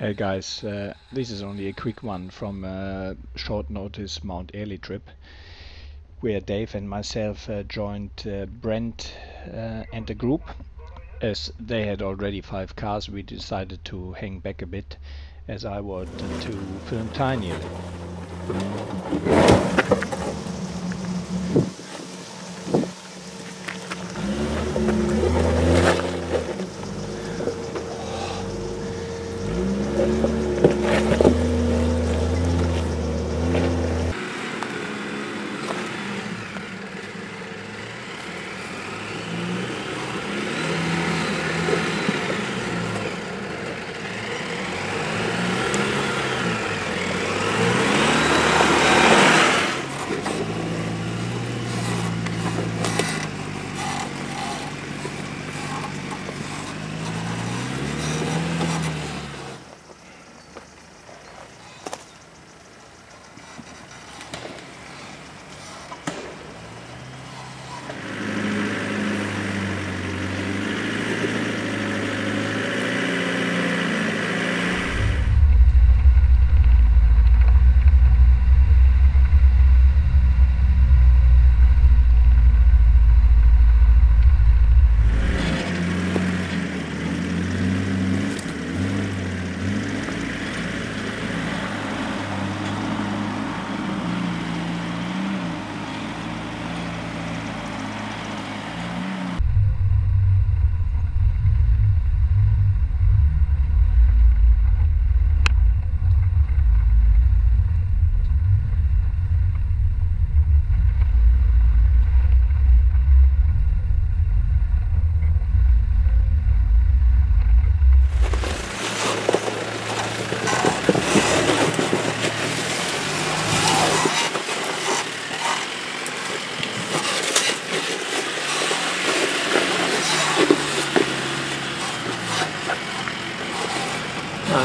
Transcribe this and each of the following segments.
Hey guys, uh, this is only a quick one from a short notice Mount Airly trip where Dave and myself uh, joined uh, Brent uh, and the group. As they had already five cars, we decided to hang back a bit as I wanted to film tinier.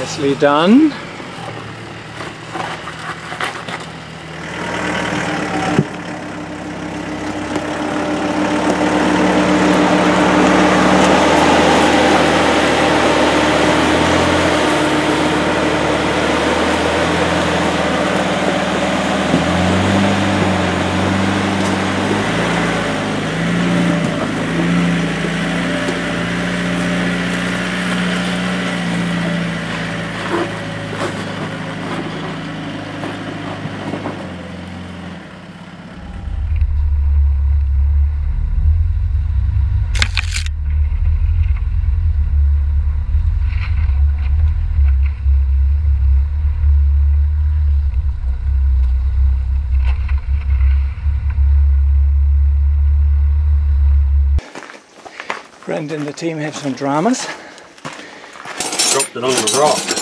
Nicely done. Brent and the team have some dramas. Dropped it on the rock.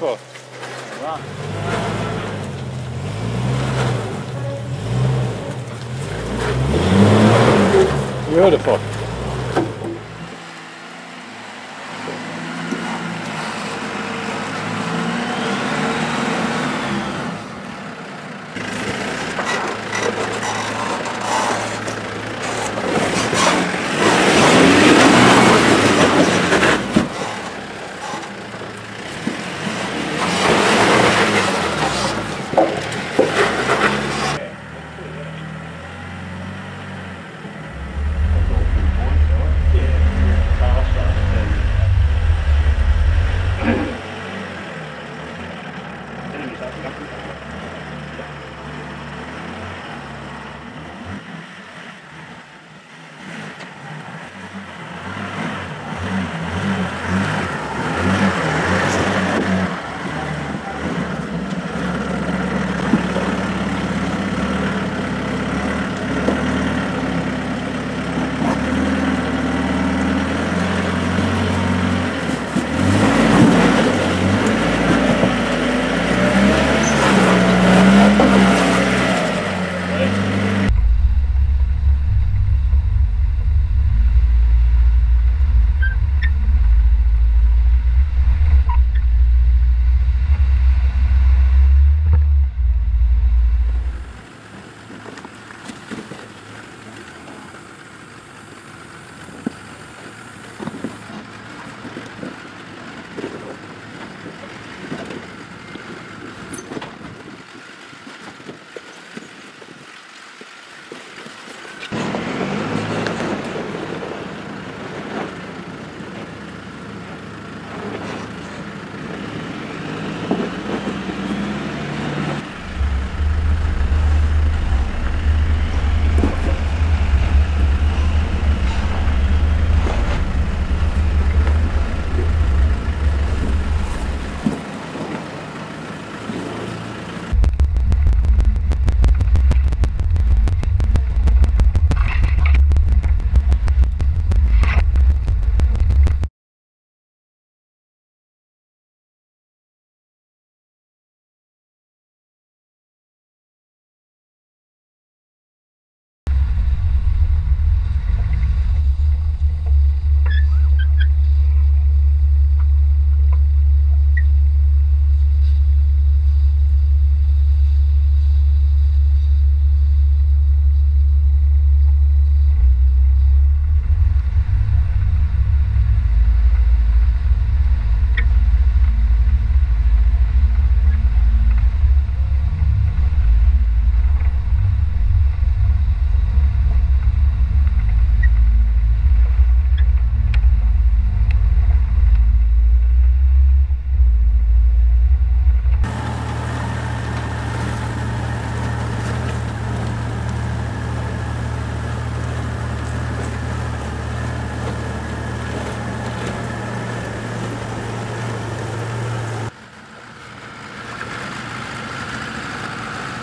Beautiful. Beautiful.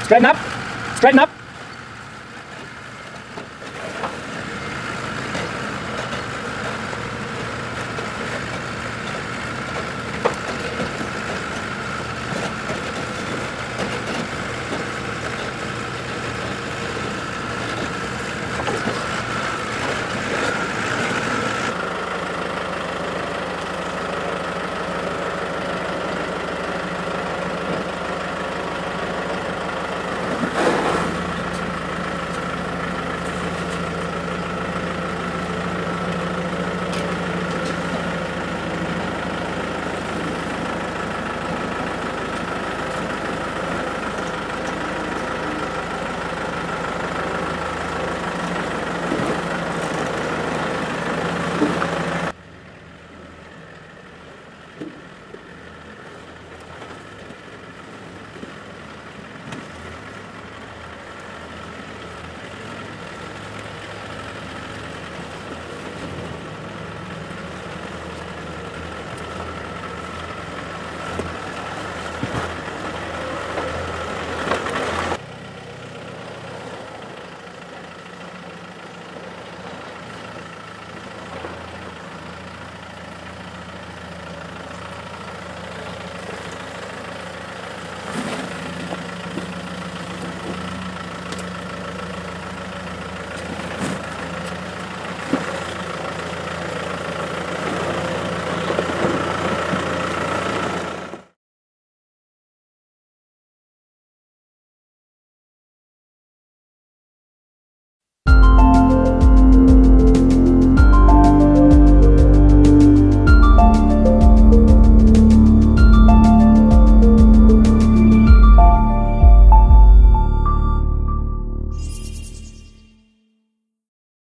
Straighten up. Straighten up.